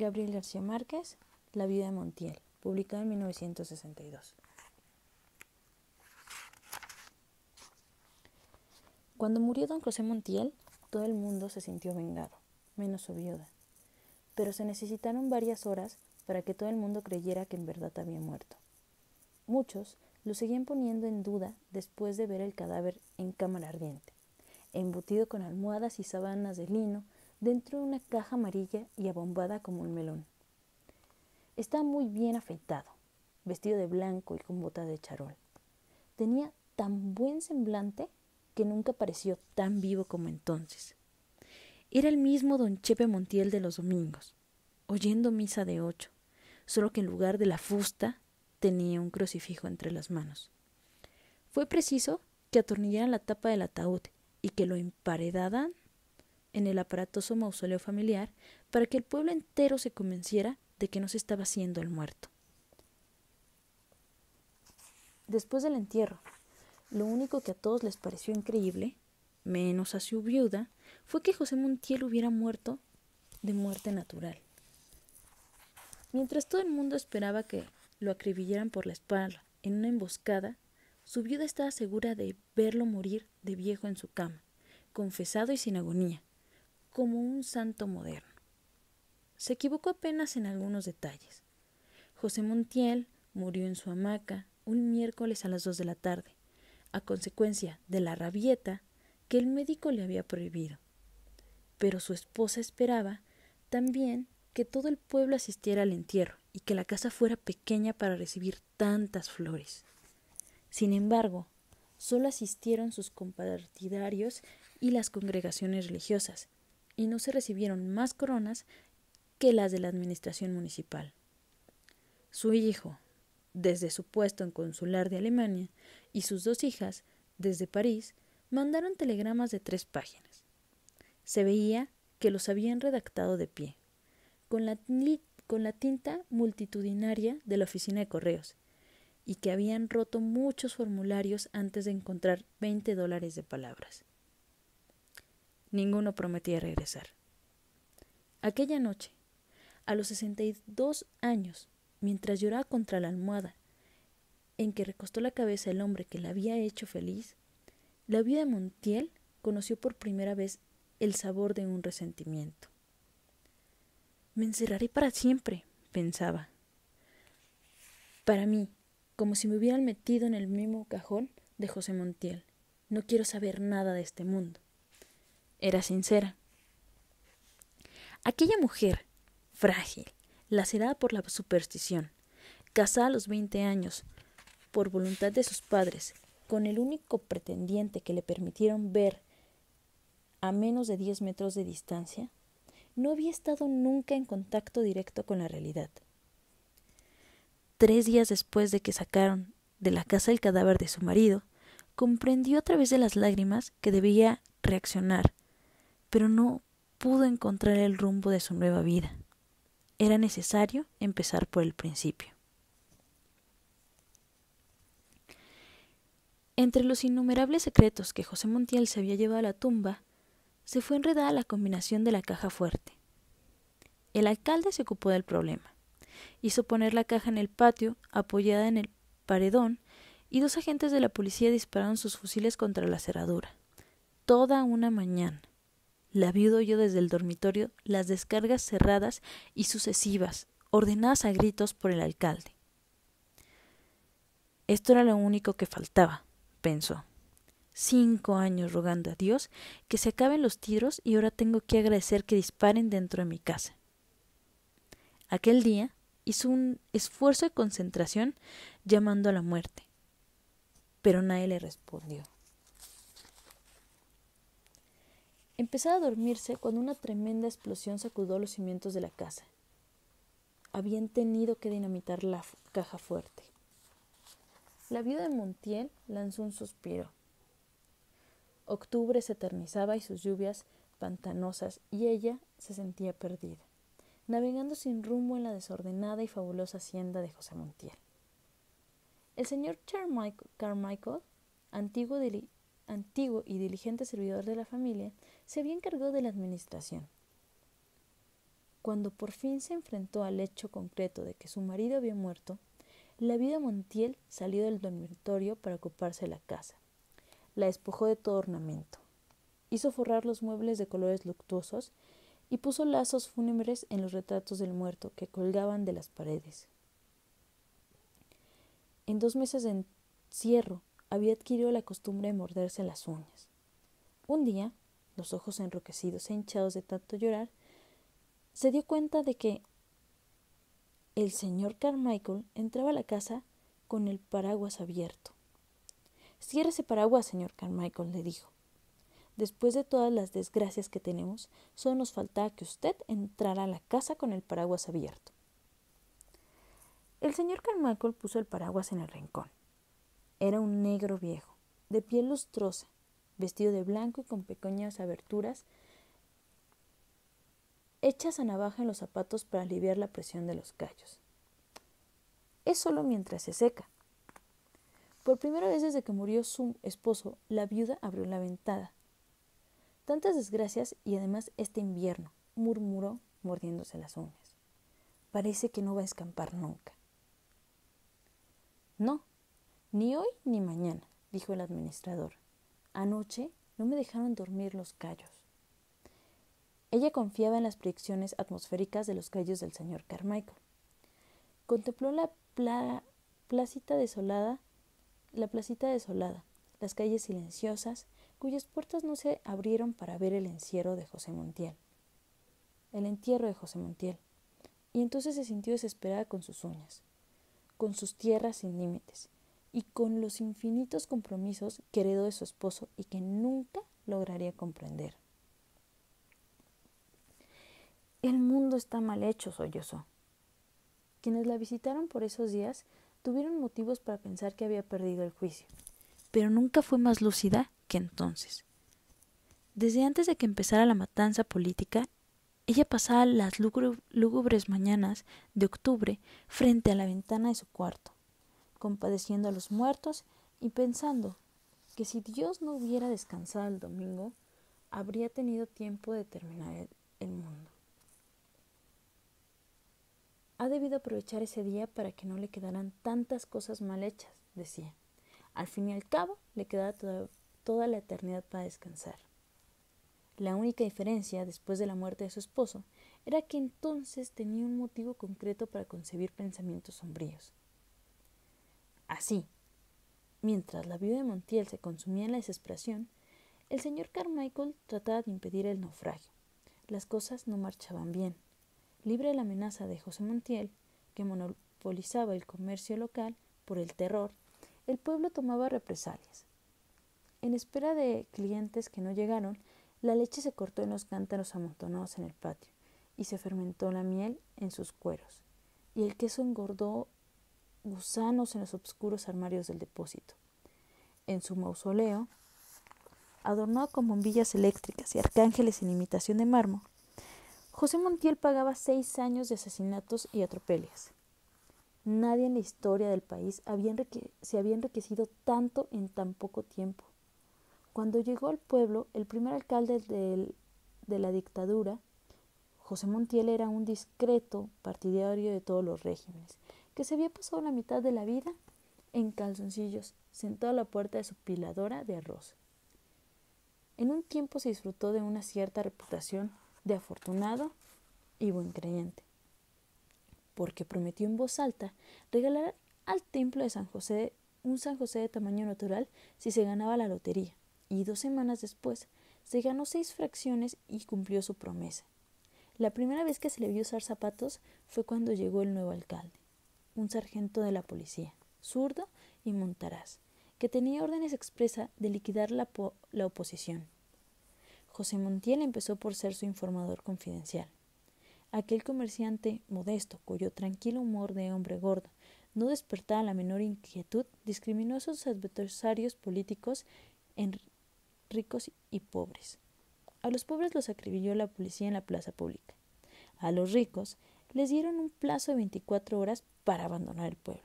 Gabriel García Márquez, La vida de Montiel, publicado en 1962. Cuando murió don José Montiel, todo el mundo se sintió vengado, menos su viuda. Pero se necesitaron varias horas para que todo el mundo creyera que en verdad había muerto. Muchos lo seguían poniendo en duda después de ver el cadáver en cámara ardiente, embutido con almohadas y sábanas de lino dentro de una caja amarilla y abombada como un melón. Estaba muy bien afeitado, vestido de blanco y con botas de charol. Tenía tan buen semblante que nunca pareció tan vivo como entonces. Era el mismo don Chepe Montiel de los domingos, oyendo misa de ocho, solo que en lugar de la fusta tenía un crucifijo entre las manos. Fue preciso que atornillaran la tapa del ataúd y que lo emparedaran en el aparatoso mausoleo familiar para que el pueblo entero se convenciera de que no se estaba haciendo el muerto. Después del entierro, lo único que a todos les pareció increíble, menos a su viuda, fue que José Montiel hubiera muerto de muerte natural. Mientras todo el mundo esperaba que lo acribillaran por la espalda en una emboscada, su viuda estaba segura de verlo morir de viejo en su cama, confesado y sin agonía, como un santo moderno. Se equivocó apenas en algunos detalles. José Montiel murió en su hamaca un miércoles a las dos de la tarde, a consecuencia de la rabieta que el médico le había prohibido. Pero su esposa esperaba también que todo el pueblo asistiera al entierro y que la casa fuera pequeña para recibir tantas flores. Sin embargo, solo asistieron sus compartidarios y las congregaciones religiosas, y no se recibieron más coronas que las de la administración municipal. Su hijo, desde su puesto en consular de Alemania, y sus dos hijas, desde París, mandaron telegramas de tres páginas. Se veía que los habían redactado de pie, con la, con la tinta multitudinaria de la oficina de correos, y que habían roto muchos formularios antes de encontrar veinte dólares de palabras. Ninguno prometía regresar. Aquella noche, a los sesenta y dos años, mientras lloraba contra la almohada en que recostó la cabeza el hombre que la había hecho feliz, la vida de Montiel conoció por primera vez el sabor de un resentimiento. Me encerraré para siempre, pensaba. Para mí, como si me hubieran metido en el mismo cajón de José Montiel. No quiero saber nada de este mundo. Era sincera. Aquella mujer, frágil, lacerada por la superstición, casada a los veinte años, por voluntad de sus padres, con el único pretendiente que le permitieron ver a menos de diez metros de distancia, no había estado nunca en contacto directo con la realidad. Tres días después de que sacaron de la casa el cadáver de su marido, comprendió a través de las lágrimas que debía reaccionar pero no pudo encontrar el rumbo de su nueva vida. Era necesario empezar por el principio. Entre los innumerables secretos que José Montiel se había llevado a la tumba, se fue enredada la combinación de la caja fuerte. El alcalde se ocupó del problema. Hizo poner la caja en el patio, apoyada en el paredón, y dos agentes de la policía dispararon sus fusiles contra la cerradura. Toda una mañana. La viuda oyó desde el dormitorio las descargas cerradas y sucesivas, ordenadas a gritos por el alcalde. Esto era lo único que faltaba, pensó. Cinco años rogando a Dios que se acaben los tiros y ahora tengo que agradecer que disparen dentro de mi casa. Aquel día hizo un esfuerzo de concentración llamando a la muerte, pero nadie le respondió. Empezaba a dormirse cuando una tremenda explosión sacudió los cimientos de la casa. Habían tenido que dinamitar la caja fuerte. La viuda de Montiel lanzó un suspiro. Octubre se eternizaba y sus lluvias pantanosas, y ella se sentía perdida, navegando sin rumbo en la desordenada y fabulosa hacienda de José Montiel. El señor Carmichael, antiguo antiguo y diligente servidor de la familia, se había encargado de la administración. Cuando por fin se enfrentó al hecho concreto de que su marido había muerto, la vida Montiel salió del dormitorio para ocuparse de la casa. La despojó de todo ornamento. Hizo forrar los muebles de colores luctuosos y puso lazos fúnebres en los retratos del muerto que colgaban de las paredes. En dos meses de encierro había adquirido la costumbre de morderse las uñas. Un día, los ojos enroquecidos e hinchados de tanto llorar, se dio cuenta de que el señor Carmichael entraba a la casa con el paraguas abierto. Cierre ese paraguas, señor Carmichael, le dijo. Después de todas las desgracias que tenemos, solo nos faltaba que usted entrara a la casa con el paraguas abierto. El señor Carmichael puso el paraguas en el rincón. Era un negro viejo, de piel lustrosa, vestido de blanco y con pequeñas aberturas hechas a navaja en los zapatos para aliviar la presión de los callos. Es solo mientras se seca. Por primera vez desde que murió su esposo, la viuda abrió la ventana. Tantas desgracias y además este invierno, murmuró mordiéndose las uñas. Parece que no va a escampar nunca. No, ni hoy ni mañana, dijo el administrador. Anoche no me dejaron dormir los callos. Ella confiaba en las predicciones atmosféricas de los callos del señor Carmichael. Contempló la placita desolada, la placita desolada, las calles silenciosas, cuyas puertas no se abrieron para ver el encierro de José Montiel. El entierro de José Montiel. Y entonces se sintió desesperada con sus uñas, con sus tierras sin límites, y con los infinitos compromisos que heredó de su esposo y que nunca lograría comprender. El mundo está mal hecho, sollozó. Quienes la visitaron por esos días tuvieron motivos para pensar que había perdido el juicio, pero nunca fue más lúcida que entonces. Desde antes de que empezara la matanza política, ella pasaba las lúgubres mañanas de octubre frente a la ventana de su cuarto, compadeciendo a los muertos y pensando que si Dios no hubiera descansado el domingo, habría tenido tiempo de terminar el mundo. Ha debido aprovechar ese día para que no le quedaran tantas cosas mal hechas, decía. Al fin y al cabo, le quedaba toda, la eternidad para descansar. La única diferencia, después de la muerte de su esposo, era que entonces tenía un motivo concreto para concebir pensamientos sombríos. Así, mientras la viuda de Montiel se consumía en la desesperación, el señor Carmichael trataba de impedir el naufragio. Las cosas no marchaban bien. Libre de la amenaza de José Montiel, que monopolizaba el comercio local por el terror, el pueblo tomaba represalias. En espera de clientes que no llegaron, la leche se cortó en los cántaros amontonados en el patio y se fermentó la miel en sus cueros, y el queso engordó gusanos en los oscuros armarios del depósito. En su mausoleo, adornado con bombillas eléctricas y arcángeles en imitación de mármol, José Montiel pagaba seis años de asesinatos y atropellas. Nadie en la historia del país se había enriquecido tanto en tan poco tiempo. Cuando llegó al pueblo, el primer alcalde de la dictadura, José Montiel era un discreto partidario de todos los regímenes, que se había pasado la mitad de la vida en calzoncillos, sentado a la puerta de su piladora de arroz. En un tiempo se disfrutó de una cierta reputación de afortunado y buen creyente, porque prometió en voz alta regalar al templo de San José un San José de tamaño natural si se ganaba la lotería, y dos semanas después se ganó seis fracciones y cumplió su promesa. La primera vez que se le vio usar zapatos fue cuando llegó el nuevo alcalde, un sargento de la policía, zurdo y montaraz, que tenía órdenes expresas de liquidar la, la oposición. José Montiel empezó por ser su informador confidencial. Aquel comerciante modesto, cuyo tranquilo humor de hombre gordo no despertaba la menor inquietud, discriminó a sus adversarios políticos en ricos y pobres. A los pobres los acribilló la policía en la plaza pública. A los ricos les dieron un plazo de 24 horas para abandonar el pueblo.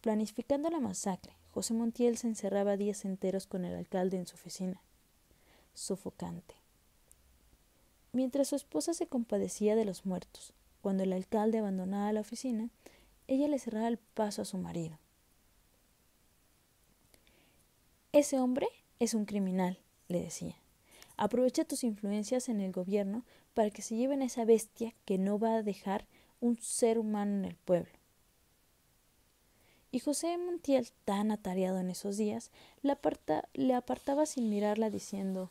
Planificando la masacre, José Montiel se encerraba días enteros con el alcalde en su oficina sofocante. Mientras su esposa se compadecía de los muertos, cuando el alcalde abandonaba la oficina, ella le cerraba el paso a su marido. Ese hombre es un criminal, le decía. Aprovecha tus influencias en el gobierno para que se lleven a esa bestia que no va a dejar un ser humano en el pueblo. Y José Montiel, tan atareado en esos días, le apartaba sin mirarla diciendo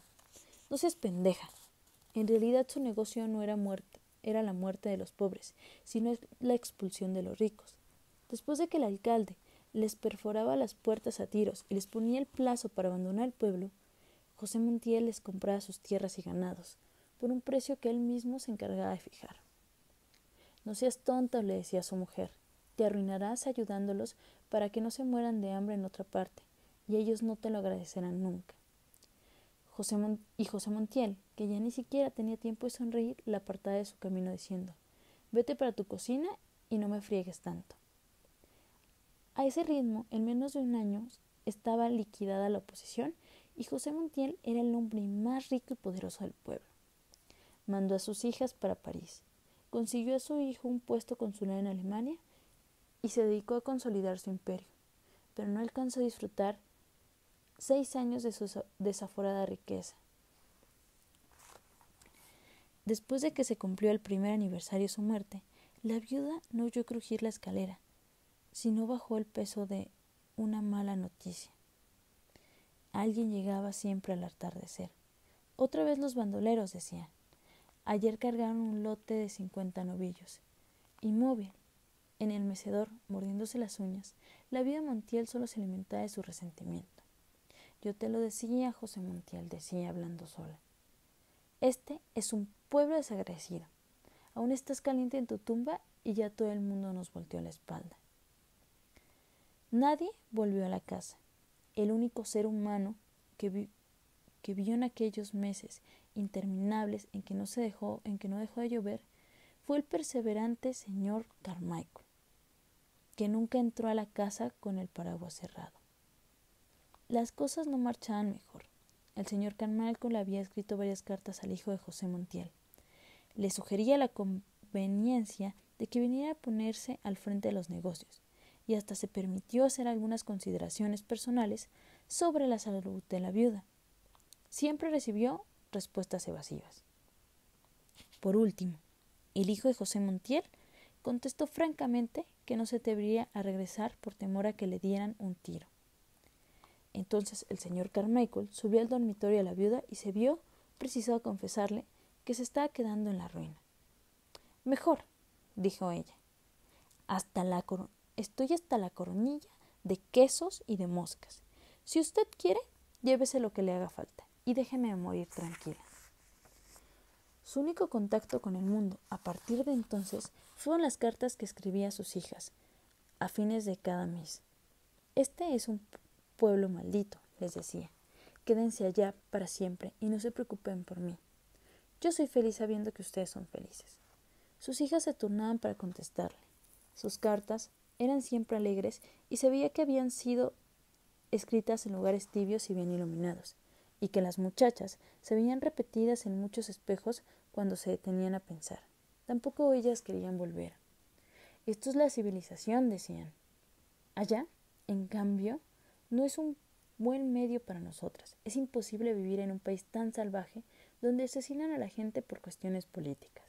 No seas pendeja. En realidad su negocio no era muerte, era la muerte de los pobres, sino la expulsión de los ricos. Después de que el alcalde les perforaba las puertas a tiros y les ponía el plazo para abandonar el pueblo, José Montiel les compraba sus tierras y ganados, por un precio que él mismo se encargaba de fijar. No seas tonta, le decía su mujer, te arruinarás ayudándolos para que no se mueran de hambre en otra parte, y ellos no te lo agradecerán nunca. José y José Montiel, que ya ni siquiera tenía tiempo de sonreír, la apartaba de su camino diciendo Vete para tu cocina y no me friegues tanto. A ese ritmo, en menos de un año, estaba liquidada la oposición y José Montiel era el hombre más rico y poderoso del pueblo. Mandó a sus hijas para París, consiguió a su hijo un puesto consular en Alemania y se dedicó a consolidar su imperio, pero no alcanzó a disfrutar seis años de su desaforada riqueza. Después de que se cumplió el primer aniversario de su muerte, la viuda no oyó crujir la escalera, sino bajó el peso de una mala noticia. Alguien llegaba siempre al atardecer. Otra vez los bandoleros, decían. Ayer cargaron un lote de cincuenta novillos. Inmóvil, en el mecedor, mordiéndose las uñas, la vida Montiel solo se alimentaba de su resentimiento. Yo te lo decía, José Montiel, decía hablando sola. Este es un pueblo desagradecido. Aún estás caliente en tu tumba y ya todo el mundo nos volteó la espalda. Nadie volvió a la casa. El único ser humano que, que vio en aquellos meses interminables en que no se dejó, en que no dejó de llover, fue el perseverante señor Carmichael que nunca entró a la casa con el paraguas cerrado. Las cosas no marchaban mejor. El señor Carmalco le había escrito varias cartas al hijo de José Montiel. Le sugería la conveniencia de que viniera a ponerse al frente de los negocios, y hasta se permitió hacer algunas consideraciones personales sobre la salud de la viuda. Siempre recibió respuestas evasivas. Por último, el hijo de José Montiel contestó francamente que no se atrevería a regresar por temor a que le dieran un tiro. Entonces el señor Carmichael subió al dormitorio a la viuda y se vio precisado a confesarle que se estaba quedando en la ruina. Mejor, dijo ella, hasta la estoy hasta la coronilla de quesos y de moscas. Si usted quiere, llévese lo que le haga falta y déjeme morir tranquila. Su único contacto con el mundo a partir de entonces fueron las cartas que escribía a sus hijas a fines de cada mes. Este es un pueblo maldito, les decía. Quédense allá para siempre y no se preocupen por mí. Yo soy feliz sabiendo que ustedes son felices. Sus hijas se turnaban para contestarle. Sus cartas eran siempre alegres y se veía que habían sido escritas en lugares tibios y bien iluminados, y que las muchachas se veían repetidas en muchos espejos cuando se detenían a pensar. Tampoco ellas querían volver. Esto es la civilización, decían. Allá, en cambio, no es un buen medio para nosotras. Es imposible vivir en un país tan salvaje donde asesinan a la gente por cuestiones políticas.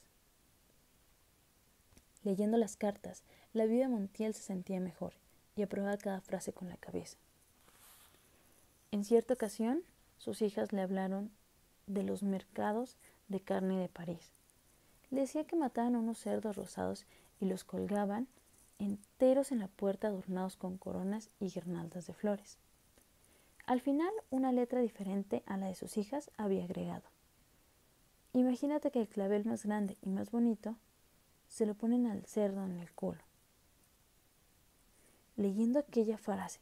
Leyendo las cartas, la vida Montiel se sentía mejor y aprobaba cada frase con la cabeza. En cierta ocasión, sus hijas le hablaron de los mercados de carne de París. Le decía que mataban unos cerdos rosados y los colgaban enteros en la puerta adornados con coronas y guirnaldas de flores. Al final, una letra diferente a la de sus hijas había agregado. Imagínate que el clavel más grande y más bonito se lo ponen al cerdo en el culo. Leyendo aquella frase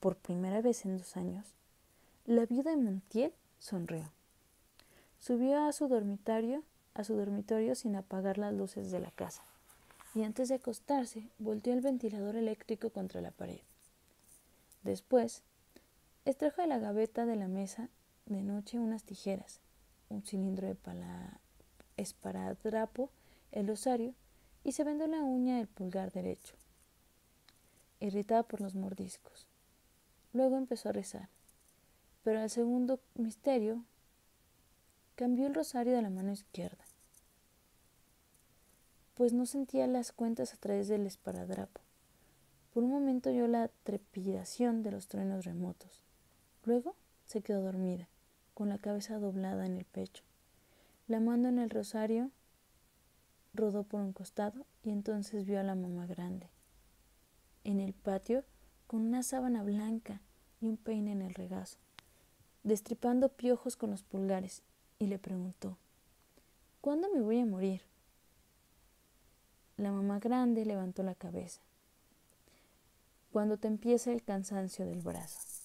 por primera vez en dos años, la viuda de Montiel sonrió. Subió a su dormitorio, a su dormitorio sin apagar las luces de la casa, y antes de acostarse volteó el ventilador eléctrico contra la pared. Después, extrajo de la gaveta de la mesa de noche unas tijeras, un cilindro de esparadrapo el rosario y se vendó la uña del pulgar derecho, irritada por los mordiscos. Luego empezó a rezar, pero al segundo misterio cambió el rosario de la mano izquierda, pues no sentía las cuentas a través del esparadrapo. Por un momento oyó la trepidación de los truenos remotos. Luego se quedó dormida, con la cabeza doblada en el pecho. La mano en el rosario rodó por un costado y entonces vio a la mamá grande. En el patio, con una sábana blanca y un peine en el regazo, destripando piojos con los pulgares, y le preguntó, ¿Cuándo me voy a morir? La mamá grande levantó la cabeza. Cuando te empieza el cansancio del brazo.